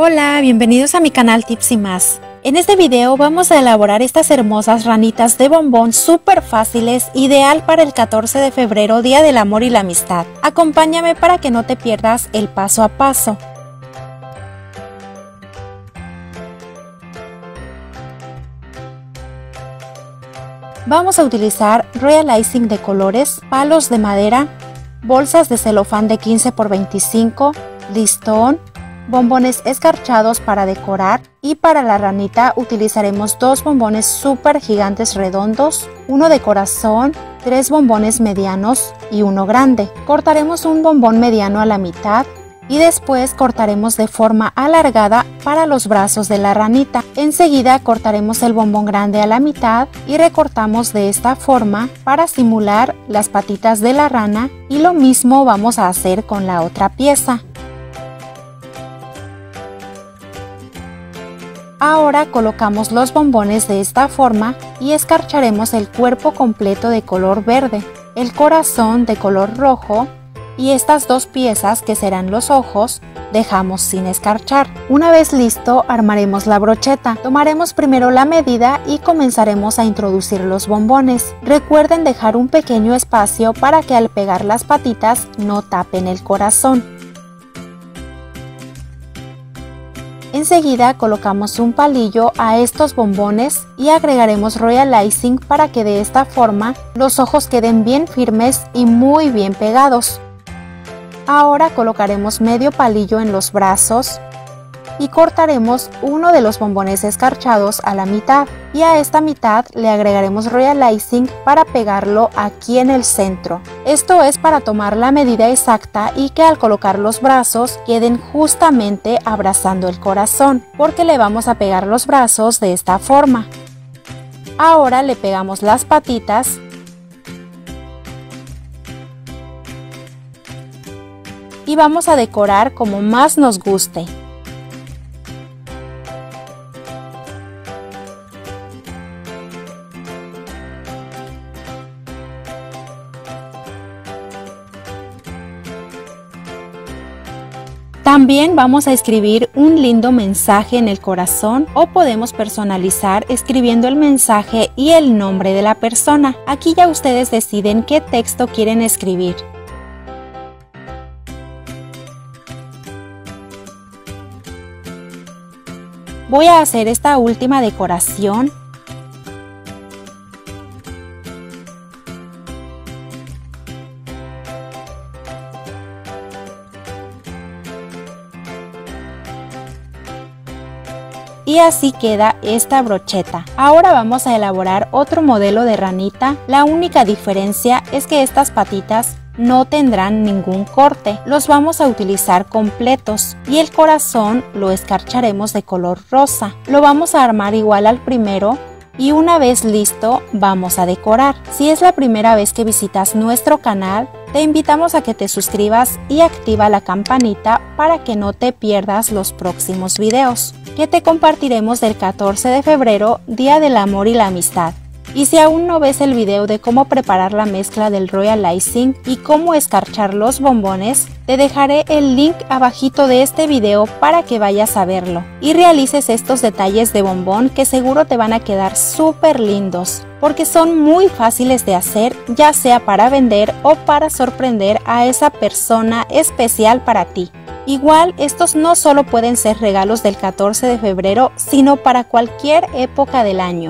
Hola, bienvenidos a mi canal Tips y más. En este video vamos a elaborar estas hermosas ranitas de bombón súper fáciles, ideal para el 14 de febrero, Día del Amor y la Amistad. Acompáñame para que no te pierdas el paso a paso. Vamos a utilizar Royal Icing de colores, palos de madera, bolsas de celofán de 15 x 25, listón, bombones escarchados para decorar y para la ranita utilizaremos dos bombones súper gigantes redondos, uno de corazón, tres bombones medianos y uno grande. Cortaremos un bombón mediano a la mitad y después cortaremos de forma alargada para los brazos de la ranita. Enseguida cortaremos el bombón grande a la mitad y recortamos de esta forma para simular las patitas de la rana y lo mismo vamos a hacer con la otra pieza. Ahora colocamos los bombones de esta forma y escarcharemos el cuerpo completo de color verde, el corazón de color rojo y estas dos piezas que serán los ojos dejamos sin escarchar. Una vez listo armaremos la brocheta. Tomaremos primero la medida y comenzaremos a introducir los bombones. Recuerden dejar un pequeño espacio para que al pegar las patitas no tapen el corazón. Enseguida colocamos un palillo a estos bombones y agregaremos royal icing para que de esta forma los ojos queden bien firmes y muy bien pegados. Ahora colocaremos medio palillo en los brazos y cortaremos uno de los bombones escarchados a la mitad y a esta mitad le agregaremos royal icing para pegarlo aquí en el centro. Esto es para tomar la medida exacta y que al colocar los brazos queden justamente abrazando el corazón porque le vamos a pegar los brazos de esta forma. Ahora le pegamos las patitas y vamos a decorar como más nos guste. También vamos a escribir un lindo mensaje en el corazón o podemos personalizar escribiendo el mensaje y el nombre de la persona. Aquí ya ustedes deciden qué texto quieren escribir. Voy a hacer esta última decoración y así queda esta brocheta. Ahora vamos a elaborar otro modelo de ranita. La única diferencia es que estas patitas no tendrán ningún corte. Los vamos a utilizar completos y el corazón lo escarcharemos de color rosa. Lo vamos a armar igual al primero y una vez listo vamos a decorar. Si es la primera vez que visitas nuestro canal, te invitamos a que te suscribas y activa la campanita para que no te pierdas los próximos videos que te compartiremos del 14 de febrero, Día del Amor y la Amistad. Y si aún no ves el video de cómo preparar la mezcla del Royal Icing y cómo escarchar los bombones, te dejaré el link abajito de este video para que vayas a verlo y realices estos detalles de bombón que seguro te van a quedar súper lindos porque son muy fáciles de hacer ya sea para vender o para sorprender a esa persona especial para ti. Igual, estos no solo pueden ser regalos del 14 de febrero, sino para cualquier época del año.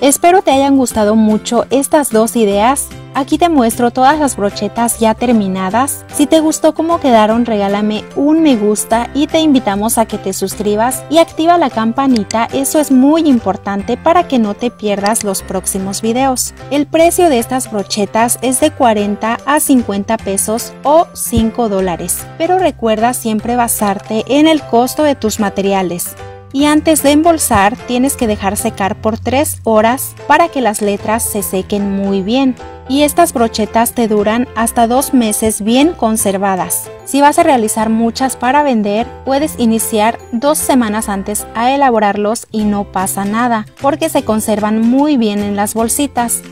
Espero te hayan gustado mucho estas dos ideas Aquí te muestro todas las brochetas ya terminadas. Si te gustó cómo quedaron, regálame un me gusta y te invitamos a que te suscribas y activa la campanita, eso es muy importante para que no te pierdas los próximos videos. El precio de estas brochetas es de 40 a 50 pesos o 5 dólares, pero recuerda siempre basarte en el costo de tus materiales y antes de embolsar tienes que dejar secar por 3 horas para que las letras se sequen muy bien. Y estas brochetas te duran hasta dos meses bien conservadas. Si vas a realizar muchas para vender, puedes iniciar dos semanas antes a elaborarlos y no pasa nada, porque se conservan muy bien en las bolsitas.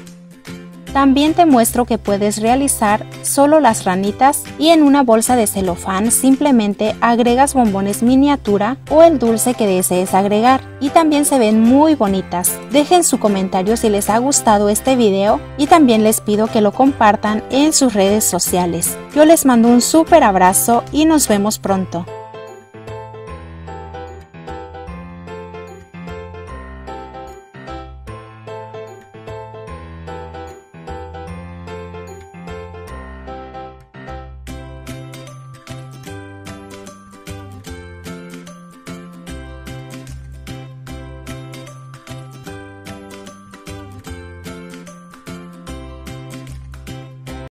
También te muestro que puedes realizar solo las ranitas y en una bolsa de celofán simplemente agregas bombones miniatura o el dulce que desees agregar y también se ven muy bonitas. Dejen su comentario si les ha gustado este video y también les pido que lo compartan en sus redes sociales. Yo les mando un súper abrazo y nos vemos pronto.